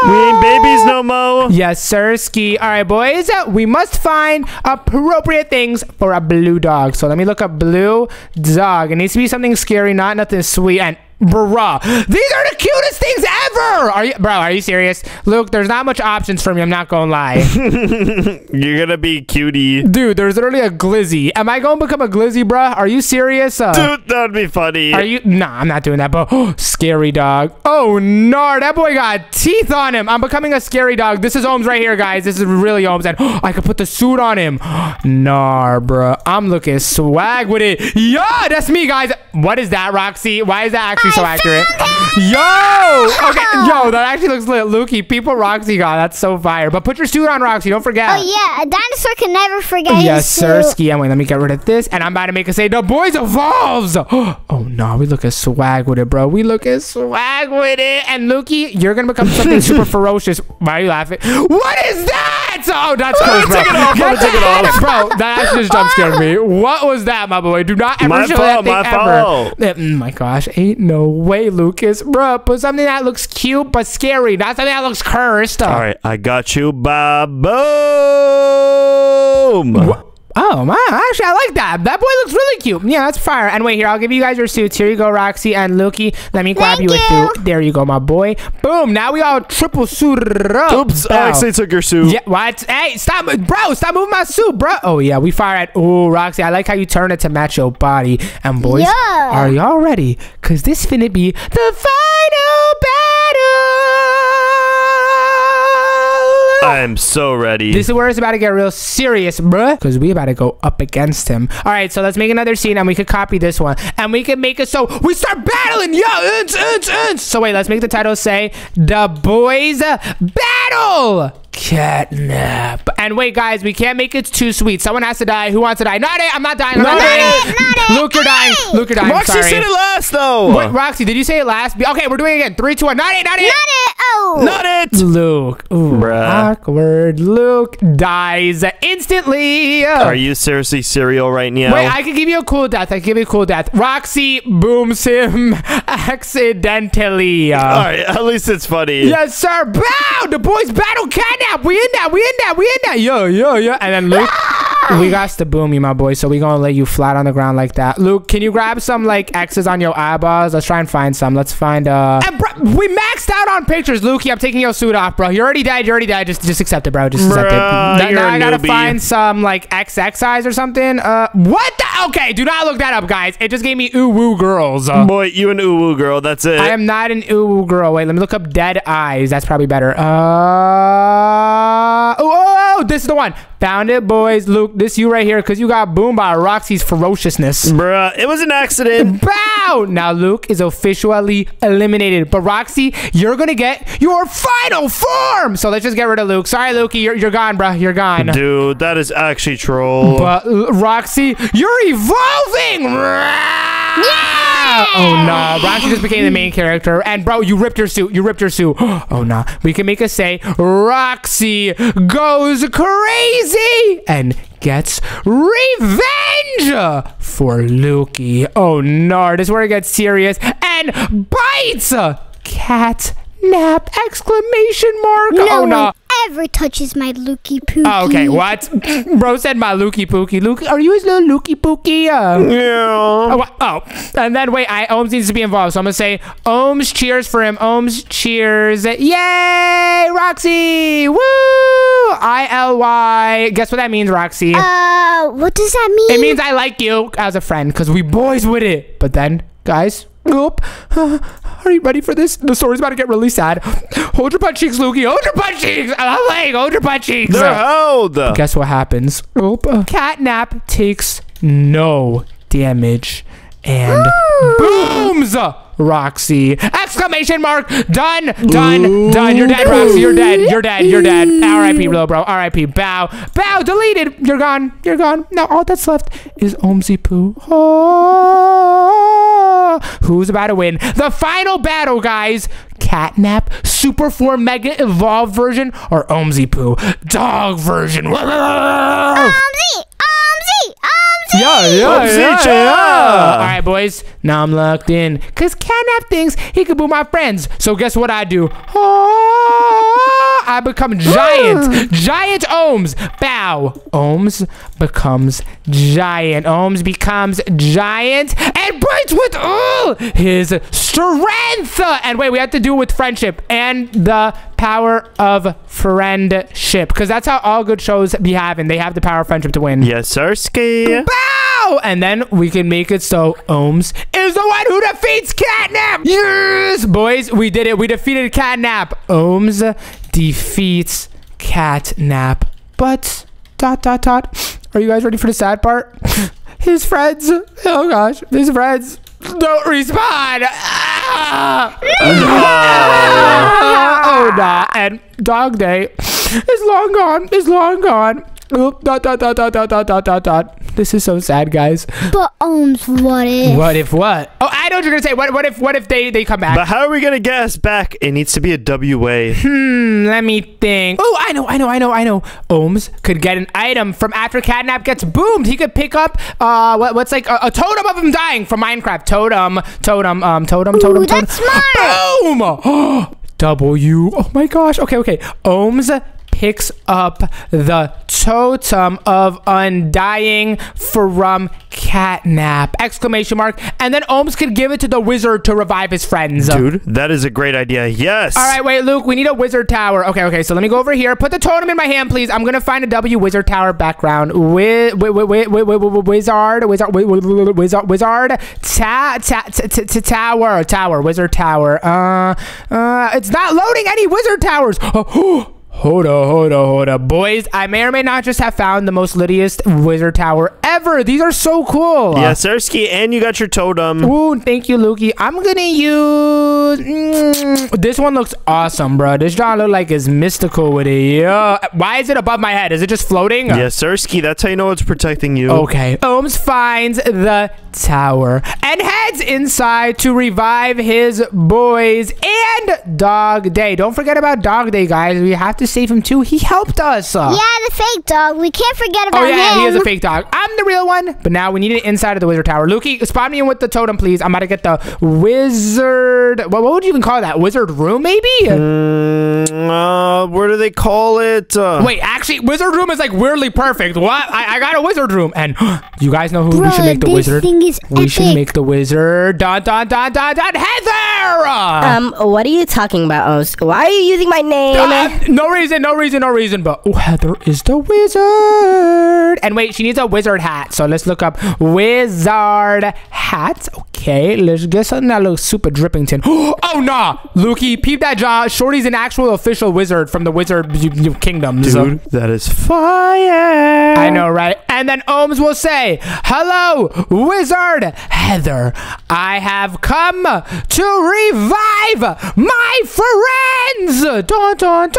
We ain't babies no mo. Yes, sir, ski. All right, boys, we must find appropriate things for a blue dog. So let me look up blue dog. It needs to be something scary, not nothing sweet. And bruh, these are the cutest things ever. Are you, bro? Are you serious, Luke? There's not much options for me. I'm not gonna lie, You're gonna be cutie. dude. There's literally a glizzy. Am I gonna become a glizzy, bruh? Are you serious? Uh, Dude, that'd be funny. Are you? Nah, I'm not doing that. But scary dog. Oh no, that boy got teeth on him. I'm becoming a scary dog. This is Omz right here, guys. This is really Omz, and I could put the suit on him. Nah, bruh. I'm looking swag with it. Yeah, that's me, guys. What is that, Roxy? Why is that actually Roxy so accurate. Yo! Okay, yo, that actually looks lit. Lukey, people Roxy got. That's so fire. But put your suit on, Roxy. Don't forget. Oh yeah, a dinosaur can never forget Yes, sir. suit. Ski. Wait, let me get rid of this. And I'm about to make a say, the boys evolves. Oh, no. We look at swag with it, bro. We look at swag with it. And Lukey, you're going to become something super ferocious. Why are you laughing? What is that? Oh, that's close, bro. Take it off, Get bro, take it that- off. Bro, that actually just jump scared me. What was that, my boy? Do not ever My show fault, that thing my ever. fault. Mm, my gosh. Ain't no way, Lucas. Bro, put something that looks cute but scary. Not something that looks cursed. All right, I got you. Ba boom. Oh man, actually I like that. That boy looks really cute. Yeah, that's fire. And wait here, I'll give you guys your suits. Here you go, Roxy and Lukey. Let me grab Thank you a you. you. There you go, my boy. Boom. Now we all triple suited up. Oops, I Bow. accidentally took your suit. Yeah, what? Hey, stop, bro! Stop moving my suit, bro. Oh yeah, we fire at. Oh, Roxy, I like how you turn it to match your body. And boys, Yeah. are y'all ready? Cause this finna be the final battle. I'm so ready. This is where it's about to get real serious, bruh. Because we about to go up against him. All right, so let's make another scene and we could copy this one. And we can make it so we start battling. Yeah, ants, ants, ants. So wait, let's make the title say The Boys Battle. Catnap. And wait, guys, we can't make it too sweet. Someone has to die. Who wants to die? Not it. I'm not dying. I'm not, Not dying. it, not it. Luke, you're dying. Hey. Luke, you're dying. Roxy Sorry. said it last though. Wait, Roxy, did you say it last? Okay, we're doing it again. Three, two, one. Not it. Not it. Not it. Oh. Not it. Luke. Ooh, Bruh. awkward. Luke dies instantly. Are you seriously cereal right now? Wait, I can give you a cool death. I can give you a cool death. Roxy booms him accidentally. All right, at least it's funny. Yes, sir. Bow! The boys battle catnap. We in that. We in that. We in that. Yo, yo, yo. And then Luke, we got to boom you, my boy. So we gonna lay you flat on the ground like that. Luke, can you grab some like X's on your eyeballs? Let's try and find some. Let's find uh. And bro, we maxed out on pictures, Lukey. I'm taking your suit off, bro. You're already died. You're already died. Just, just accept it, bro. Just accept it. Bruh, Now- you're now a I gotta newbie. find some like XX eyes or something. Uh, what the? Okay, do not look that up, guys. It just gave me ooh woo girls. Uh, Boy, you an uwu girl. That's it. I am not an ooh girl. Wait, let me look up dead eyes. That's probably better. Uh oh, oh, this is the one. Found it, boys. Luke, this you right here, cause you got boomed by Roxy's ferociousness. Bruh, it was an accident. Bow! Now Luke is officially eliminated, but Roxy, you're gonna get your final form. So let's just get rid of Luke. Sorry, Lukey, you're you're gone, bro. You're gone. Dude, that is actually troll. But Roxy, you're evolving. Oh no, Roxy just became the main character, and bro, you ripped your suit. You ripped your suit. Oh no, we can make us say Roxy goes crazy and gets revenge for Lukey. Oh no, this is where it gets serious and bites. Cat nap exclamation mark. No oh no. One ever touches my Lukey Pookie. Oh, okay, what? Bro said my Lukey Pookie. Luke, are you his little Lukey Pookie? Uh, yeah. oh, what- oh, and then wait, I Omz needs to be involved, so I'm gonna say Omz cheers for him. Omz cheers. Yay, Roxy! Woo! I L Y. Guess what that means, Roxy? Uh, what does that mean? it means I like you as a friend, cause we boys with it. But then, guys. Oop. Are you ready for this? The story's about to get really sad. Hold your butt cheeks, Lukey. Hold your butt cheeks. I'm like, hold your butt cheeks. They're held. Guess what happens? Oop. Catnap takes no damage and booms Roxy. Exclamation mark. Done. Done. Done. You're dead, Roxy. You're dead. You're dead. You're dead. R.I.P. Little bro. R.I.P. Bow. Bow. Deleted. You're gone. You're gone. Now all that's left is Omzy Poo. Oh. Who's about to win? The final battle, guys. Catnap, Super Form Mega Evolved version, or Omzy Poo, Dog version. Omzy! Omzy! Omzy! Yeah, yeah, yeah, yeah. All right, boys. Now I'm locked in. Cause Catnap thinks he could boo my friends. So guess what I do? Oh, I become giant. giant Omz. Bow. Omz becomes giant. Omz becomes giant and bites with all his strength. And wait, we have to do it with friendship and the power of friendship. Because that's how all good shows be having. They have the power of friendship to win. Yes, sir, ski. Bow! And then we can make it so Omz is the one who defeats Catnap! Yes! Boys, we did it. We defeated Catnap. Omz defeats Catnap. But, dot, dot, dot. Are you guys ready for the sad part? His friends, oh gosh, his friends don't respond. Ah! Ah! oh nah, and dog day is long gone. Is long gone. Oop, dot dot dot dot dot dot dot dot dot. This is so sad, guys. But Omz, what if? What if what? Oh, I know what you're gonna say. What what if what if they they come back? But how are we gonna get us back? It needs to be a WA. Hmm, let me think. Oh, I know, I know, I know, I know. Omz could get an item from after Catnap gets boomed. He could pick up uh what, what's like a, a totem of him dying from Minecraft. Totem, totem, um, totem, totem, totem. that's smart. Boom! W. Oh my gosh. Okay, okay. Omz picks up the totem of undying from catnap exclamation mark and then Omz could give it to the wizard to revive his friends Dude, that is a great idea. Yes. all right, wait, Luke. We need a wizard tower. Okay, okay. So let me go over here. Put the totem in my hand, please. I'm gonna find a W wizard tower background. Wi- wi- wi- wi- wi- wi- wi- wizard, wizard, wi- wi- wi- wizard, wizard. Ta- ta- ta- ta- ta- tower, tower, wizard tower. Uh, uh, it's not loading any wizard towers. Oh, Hold up, hold up, hold up. Boys, I may or may not just have found the most littiest wizard tower ever. These are so cool. Yeah, Sersky, and you got your totem. Ooh, thank you, Lukey. I'm gonna use mm, this one. Looks awesome, bro. This John look like it's mystical with it. Yeah. Why is it above my head? Is it just floating? Yeah, Sersky, that's how you know it's protecting you. Okay. Omz finds the tower and heads inside to revive his boys and Dog Day. Don't forget about Dog Day, guys. We have to save him too. He helped us. Yeah, the fake dog. We can't forget about him. Oh yeah, him. he is a fake dog. I'm the real one, but now we need it inside of the wizard tower. Lukey, spawn me in with the totem, please. I'm about to get the wizard. What, what would you even call that? Wizard room, maybe? Mm, uh, where do they call it? Uh, Wait, actually, wizard room is like weirdly perfect. What? I, I got a wizard room, and you guys know who we should make the this wizard. thing is We should make the wizard. Dun dun dun dun dun. Heather. Um, what are you talking about, Omz? Why are you using my name? Uh, no reason, no reason, no reason, but oh, Heather is the wizard. And wait, she needs a wizard hat. So let's look up wizard hat. Okay, let's get something that looks super drippington. Oh nah, Lukey, peep that jaw. Shorty's an actual official wizard from the wizard kingdoms. dude, that is fire. I know, right? And then Omz will say, Hello, Wizard Heather. I have come to revive my friends. Dun, dun, dun,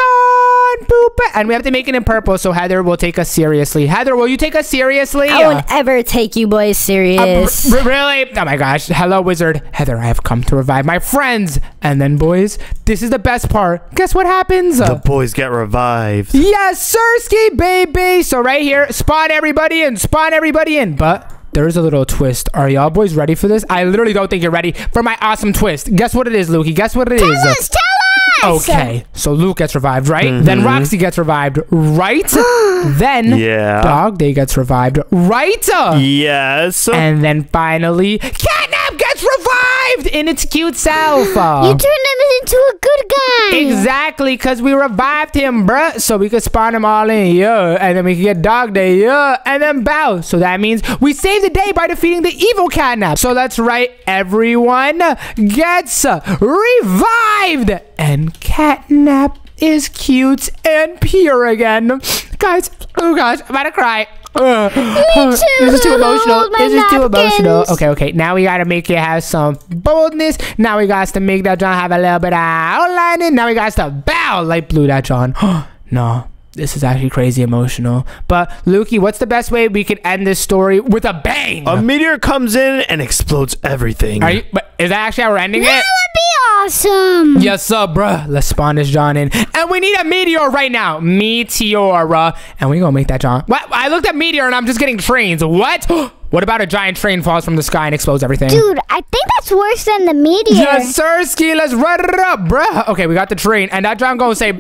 boop. And we have to make it in purple so Heather will take us seriously. Heather, will you take us seriously? I won't ever take you boys uh, serious. R- really? Oh my gosh. Hello, Wizard. Heather, I have come to revive my friends. And then, boys, this is the best part. Guess what happens? The boys get revived. Yes, Sirski, baby. So right here, spawn everybody in, spawn everybody in. But there's a little twist. Are y'all boys ready for this? I literally don't think you're ready for my awesome twist. Guess what it is, Lukey? Guess what it is? Tell us, tell us. Okay, so Luke gets revived, right? Then mm-hmm. Roxy gets revived, right? then Yeah. Dog Day gets revived, right? Uh, yes. And then finally, Catnap gets revived in its cute self. Uh. You turned him into a good guy. Exactly, because we revived him, bruh. So we could spawn them all in, yeah. And then we could get Dog Day, yeah. And then Bow. So that means we saved the day by defeating the evil catnap. So that's right, everyone gets revived. And catnap is cute and pure again. Guys, oh gosh, I'm about to cry. Uh, too. This is too emotional. This is too emotional. Okay, okay. Now we gotta make it have some boldness. Now we got to make that John have a little bit of outlining. Now we got to bow light blue that John. no, this is actually crazy emotional. But Lukey, what's the best way we could end this story with a bang? a meteor comes in and explodes everything. Are you? But is that actually how we're ending That it? would be awesome. Yes, sir, bruh. Let's spawn this John in. And we need a meteor right now. Meteor. uh, And we gonna make that John. What? I looked at meteor and I'm just getting trains. What? what about a giant train falls from the sky and explodes everything? Dude, I think that's worse than the meteor. Yes, sir, Ski. Let's run it up, bruh. Okay, we got the train. And that John gonna say,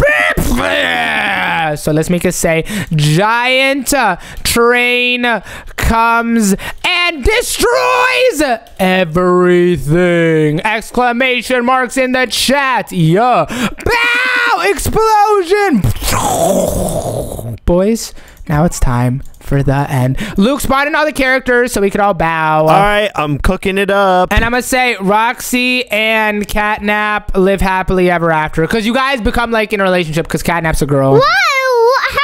so let's make it say, giant uh, train comes and destroys everything. Exclamation marks in the chat. Yeah. Bow! Explosion! Boys, now it's time for the end. Luke, spawn in all the characters so we could all bow. All right, I'm cooking it up. And I'm gonna say Roxy and Catnap live happily ever after because you guys become like in a relationship because Catnap's a girl. Whoa,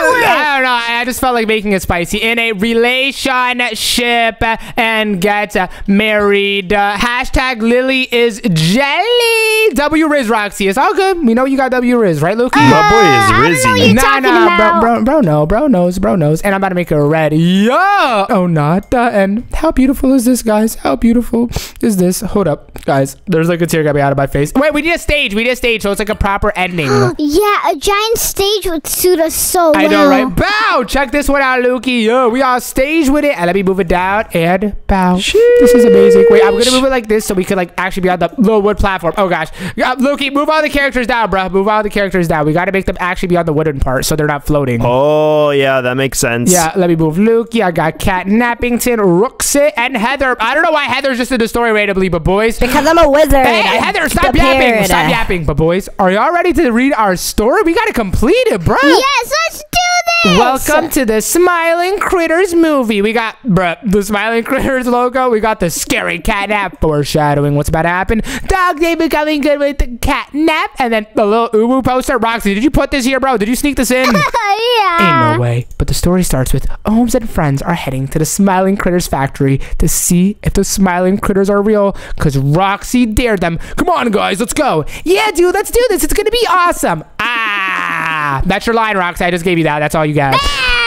how does I don't know. I just felt like making it spicy. In a relationship and get married. Uh, hashtag Lily is jelly. W Riz Roxy. It's all good. We know you got W Riz, right, Luke? My Uh, I boy don't know is what Rizzy. Nah, nah, bro, about. bro, bro, no, bro knows, bro knows, and I'm about to make it red. Yo, oh, not the end. How beautiful is this, guys? How beautiful is this? Hold up, guys. There's like a tear coming out of my face. Wait, we need a stage. We need a stage, so it's like a proper ending. Yeah, a giant stage would suit us so I well. Know, right? Bow! Check this one out, Lukey. Yo, we are stage with it. And let me move it down and bow. This is amazing. Wait, I'm gonna move it like this so we could like actually be on the little wood platform. Oh gosh, Lukey, move all the characters down, bro. Move all the characters down. We gotta make them actually be on the wooden part so they're not floating. Oh, yeah, that makes sense. Yeah, let me move Lukey. I got Cat Nappington, Rooksit, and Heather. I don't know why Heather's just in the story randomly, but boys. Because I'm a wizard. Hey, I'm Heather, stop prepared. yapping. Stop yapping. But boys, are y'all ready to read our story? We gotta complete it, bro. Yes, let's do Welcome to the Smiling Critters movie. We got, bruh, the Smiling Critters logo. We got the scary catnap foreshadowing what's about to happen. Dog Day becoming good with the catnap. And then the little uwu poster. Roxy, did you put this here, bro? Did you sneak this in? yeah. Ain't no way. But the story starts with Omz and friends are heading to the Smiling Critters factory to see if the Smiling Critters are real. Cause Roxy dared them. Come on, guys, let's go. Yeah, dude, let's do this. It's gonna be awesome. Ah, that's your line, Roxy. I just gave you that. That's all you got.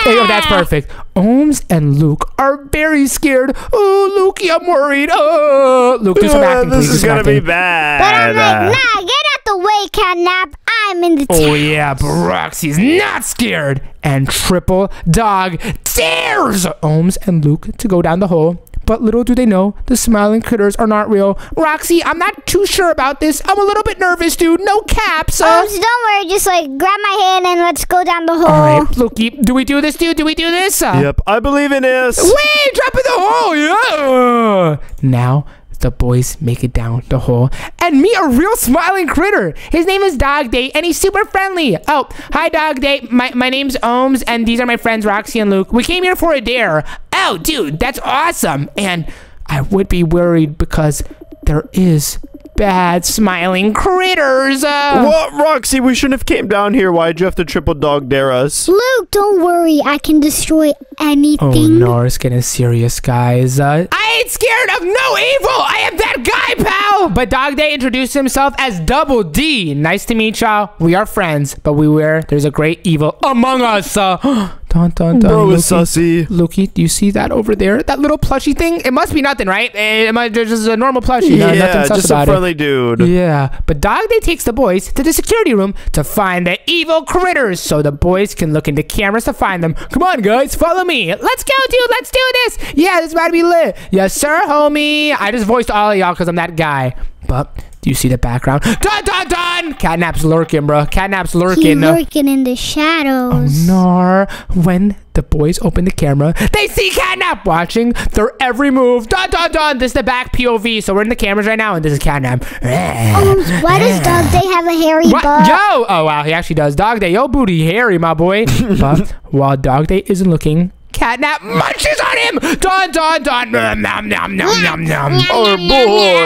Hey, oh, that's perfect. Omz and Luke are very scared. Oh, Lukey, I'm worried. Oh, Luke, do some acting, this please. do is gonna be bad. But I'm like, nah, get out the way, Catnap. I'm in the Oh yeah, but Roxy's not scared. And Triple Dog dares Omz and Luke to go down the hole. But little do they know, the smiling critters are not real. Roxy, I'm not too sure about this. I'm a little bit nervous, dude. No caps. Uh. Um, so don't worry, just like grab my hand and let's go down the hole. All right, Lukey, do we do this, dude? Do we do this? Uh, Yep, I believe in this. Wait, drop in the hole, yeah. Now the boys make it down the hole and meet a real smiling critter. His name is Dog Day and he's super friendly. Oh, hi Dog Day. My my name's Omz and these are my friends Roxy and Luke. We came here for a dare. Oh, dude, that's awesome. And I would be worried because there is bad smiling critters. Uh, What, Roxy? We shouldn't have came down here. Why'd you have to triple dog dare us? Luke, don't worry. I can destroy Oh anything. no, it's getting serious, guys. Uh, I ain't scared of no evil. I am that guy, pal. But Dog Day introduced himself as Double D. Nice to meet y'all. We are friends, but we wear there's a great evil among us. Uh, dun dun dun. Bro is sussy. Lukey, do you see that over there? That little plushy thing? It must be nothing, right? Eh, It might, just a normal plushie. no, yeah, nothing sus just a about it. friendly dude. Yeah, but Dog Day takes the boys to the security room to find the evil critters so the boys can look into cameras to find them. Come on, guys, follow me. Let's go, dude. Let's do this. Yeah, this about to be lit. Yes, sir, homie. I just voiced all of y'all because I'm that guy. But do you see the background? Dun dun dun! Catnap's lurking, bro. Catnap's lurking. He's lurking. lurking in the shadows. Oh, Nor when the boys open the camera, they see Catnap watching their every move. Dun dun dun! This is the back POV, so we're in the cameras right now, and this is Catnap. Um, why does Dog Day have a hairy What? butt? Yo! Oh wow, he actually does. Dog Day, yo booty hairy, my boy. but while Dog Day isn't looking, Catnap munches on him. Dun dun dun. Nom nom nom nom nom nom. Oh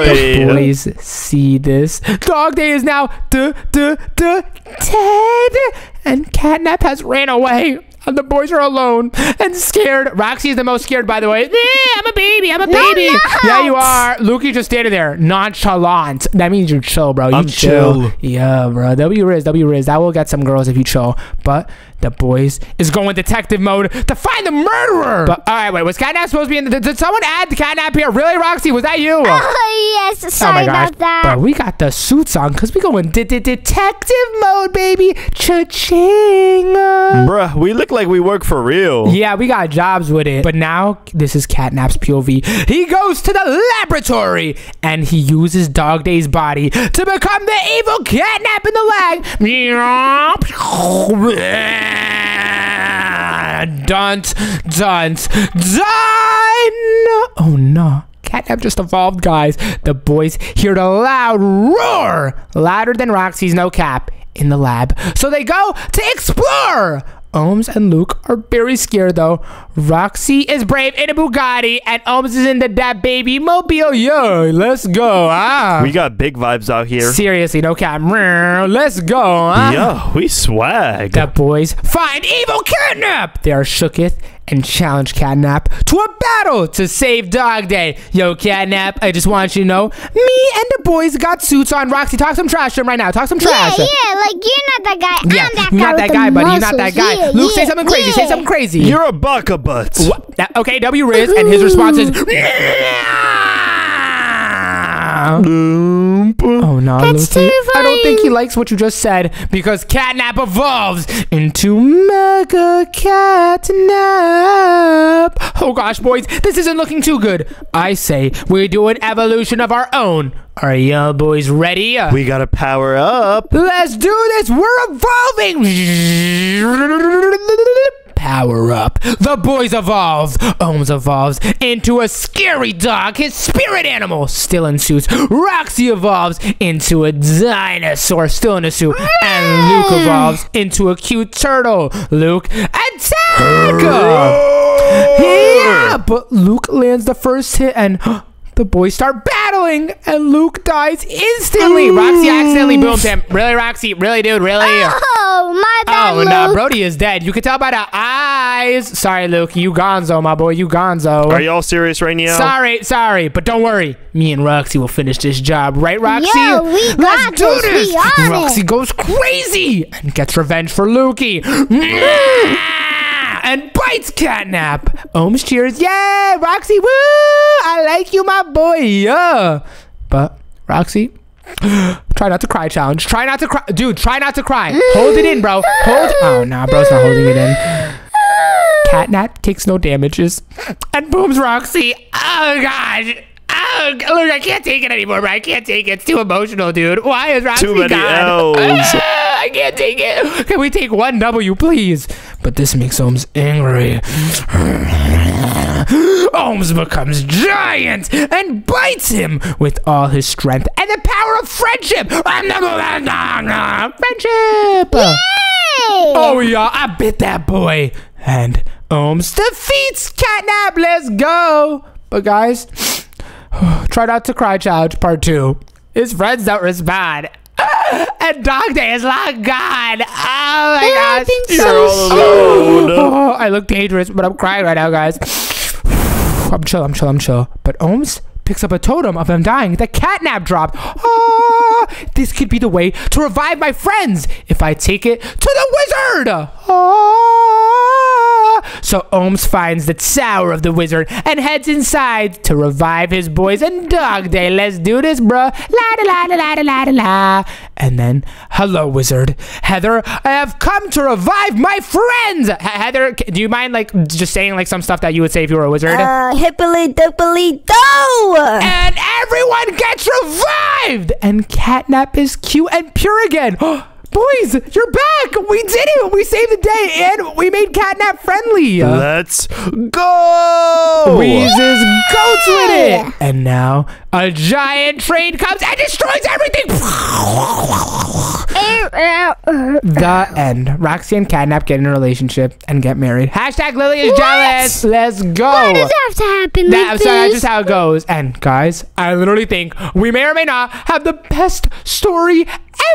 The boys see this. Dog Day is now duh, duh, duh, dead. And Catnap has ran away. And the boys are alone and scared. Roxy is the most scared, by the way. Yeah, I'm a baby. I'm a baby. not. Yeah, you are. Lukey just standing there, nonchalant. That means you're chill, bro. You I'm chill. Yeah, bro. W Riz, W Riz. That will get some girls if you chill. But the boys is going detective mode to find the murderer. But all right, wait. Was Catnap supposed to be in? The, did, did someone add the Catnap here? Really, Roxy? Was that you? Oh, yes. Oh sorry about that. But we got the suits on because we going de- de- detective mode, baby. Cha-ching. Bruh, we look like we work for real. Yeah, we got jobs with it. But now this is Catnap's POV. He goes to the laboratory and he uses Dog Day's body to become the evil Catnap in the lag. Dunt, dunt, done. Oh no. Catnap just evolved, guys. The boys hear the loud roar, louder than Roxy's no cap, in the lab. So they go to explore. Omz and Luke are very scared though. Roxy is brave in a Bugatti, and Omz is in the that baby mobile. Yo, let's go. Ah. We got big vibes out here. Seriously, no cap. Let's go. Huh? Yo, we swag. The boys find evil Catnap. They are shooketh and challenge Catnap to a battle to save Dog Day. Yo, Catnap, I just want you to know, me and the boys got suits on. Roxy, talk some trash to him right now. Talk some trash. yeah, yeah, like you're not that guy. Yeah, I'm that you're guy not with that the guy, buddy. You're not that muscles. guy. Yeah, Luke, say something crazy. Say something crazy. You're a bucka butt. What? Okay, W Riz, and his response is. Oh no, That's Lucy. I don't think he likes what you just said because Catnap evolves into Mega Catnap. Oh gosh, boys, this isn't looking too good. I say we do an evolution of our own. Are y'all boys ready? We gotta power up. Let's do this. We're evolving. Power up. The boys evolve. Omz evolves into a scary dog, his spirit animal, still in suits. Roxy evolves into a dinosaur, still in a suit. And Luke evolves into a cute turtle. Luke, attack! Yeah, but Luke lands the first hit and the boys start battling and Luke dies instantly. Roxy accidentally boomed him. Really, Roxy? Really, dude? Really? Ah, Oh, my bad, Oh, no, Luke. Brody is dead. You can tell by the eyes. Sorry, Luke. You gonzo, my boy. You gonzo. Are y'all serious right now? Sorry, sorry, but don't worry. Me and Roxy will finish this job, right, Roxy? Yeah, we Let's got do this. this. We on Roxy it. goes crazy and gets revenge for Lukey. and bites Catnap. Omz cheers. Yay, Roxy. Woo! I like you, my boy. Yeah. But, Roxy, Try not to cry challenge. Try not to cry. Dude, try not to cry. Hold it in, bro. Hold. Oh, no, bro's not holding it in. Catnap takes no damages. And booms Roxy. Oh, gosh. Oh, look, I can't take it anymore, bro. I can't take it. It's too emotional, dude. Why is Roxy Too many gone? L's. Ah, I can't take it. Can we take one W, please? But this makes Omz angry. Omz becomes giant and bites him with all his strength and the power of friendship. Friendship. Oh yeah, I bit that boy. And Omz defeats Catnap. Let's go. But guys, try not to cry child. part two. His friends don't respond. And Dog Day is long gone. Oh my I gosh. think You're so. all alone. Oh, I look dangerous, but I'm crying right now, guys. I'm chill, I'm chill, I'm chill. But Omz picks up a totem of them dying. The catnap dropped. Ah, this could be the way to revive my friends if I take it to the wizard. Ah. So Omz finds the tower of the wizard and heads inside to revive his boys and Dog Day. Let's do this, bruh. La da la da la da la da la. And then, hello, wizard. Heather, I have come to revive my friends. H- Heather, do you mind like just saying like some stuff that you would say if you were a wizard? Uh, hippily dippily do! and everyone gets revived. And Catnap is cute and pure again. Boys, you're back. We did it. We saved the day and we made Catnap friendly. Let's go. Wheezes goats with it. And now a giant train comes and destroys everything. the end. Roxy and Catnap get in a relationship and get married. Hashtag Lily is jealous. Let's go. Why does that have to happen That, like I'm sorry, that's just how it goes. And guys, I literally think we may or may not have the best story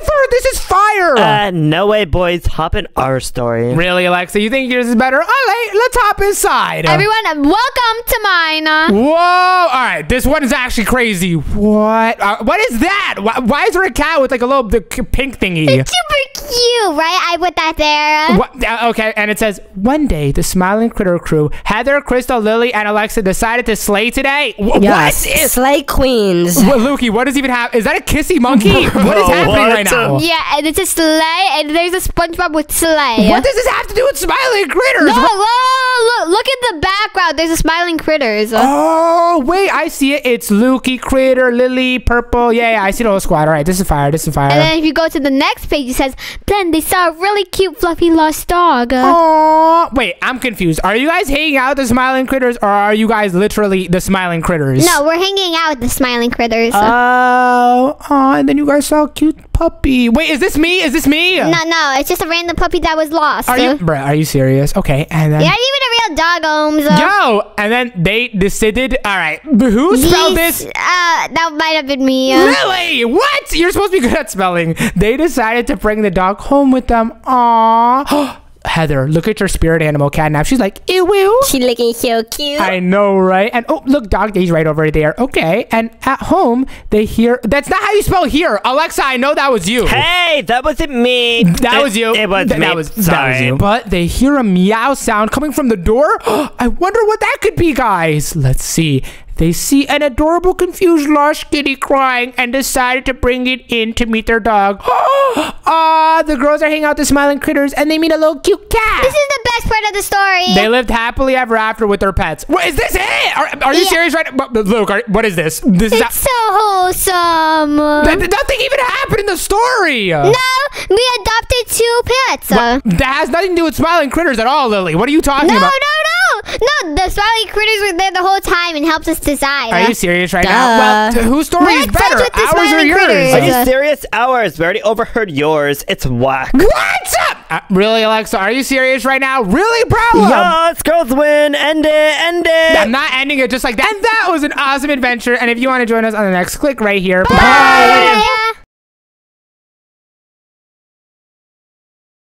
ever. This is fire. Uh, no way, boys. Hop in our story. really, Alexa? You think yours is better? All right, let's hop inside. Everyone, welcome to mine. Uh, Whoa! All right, this one is actually crazy. What? Uh, what is that? Why, why is there a cat with like a little pink thingy? It's Super cute, right? I put that there. What, uh, okay, and it says one day the Smiling Critter crew, Heather, Crystal, Lily, and Alexa decided to slay today. Wh- Yes, What is? slay queens. What, Lukey, what does even happen? Is that a kissy monkey? what is happening What? Right now? yeah, and it's a sleigh, and there's a SpongeBob with sleigh. What does this have to do with smiling critters? No, What- look, look at the background. There's a smiling critters. Oh, wait, I see it. It's Lukey, Critter, Lily, Purple. Yeah, yeah, I see the whole squad. All right, this is fire. This is fire. And then if you go to the next page, it says Then they saw a really cute, fluffy lost dog. Uh, Oh, wait, I'm confused. Are you guys hanging out with the smiling critters, or are you guys literally the smiling critters? no, we're hanging out with the smiling critters. Oh, oh, and then you guys saw a cute puppy. Wait, is this me? Is this me? no, no, it's just a random puppy that was lost. Are you, bruh, are you serious? Okay, and then. You're even a real dog, Omz. Yo, and then they decided. All right, who spelled these- this? Uh, that might have been me. Uh, Really? What? You're supposed to be good at spelling. They decided to bring the dog home with them. Aww. Heather, look at your spirit animal catnap. She's like, ew, ew. She looking so cute. I know, right? And oh, look, Dog Day's right over there. Okay. And at home, they hear. That's not how you spell here. Alexa, I know that was you. Hey, that wasn't me. That It- was you. It was Th- me. That was, that was you. But they hear a meow sound coming from the door. I wonder what that could be, guys. Let's see. They see an adorable, confused, lost kitty crying and decided to bring it in to meet their dog. Ah, the girls are hanging out with the smiling critters and they meet a little cute cat. this is the best part of the story. They lived happily ever after with their pets. What is this it? Are, are you Yeah. serious right now? Luke, are, what is this? This is it's so wholesome. Th- nothing even happened in the story. no, we adopted two pets. Uh, That has nothing to do with smiling critters at all, Lily. What are you talking no, no, about? no, no. The smiling critters were there the whole time and helped us decide. Are you serious right now? Well, Duh. t- whose story We're is better? with the Ours or smiling yours? critters. Are you serious? Ours. We already overheard yours. It's whack. What's up? Uh, really, Alexa? Are you serious right now? Really, bro? Yes, girls win. End it. End it. I'm not ending it just like that. And that was an awesome adventure. And if you want to join us on the next, click right here. Bye. Bye.